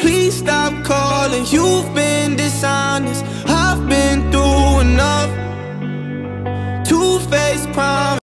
Please stop calling, you've been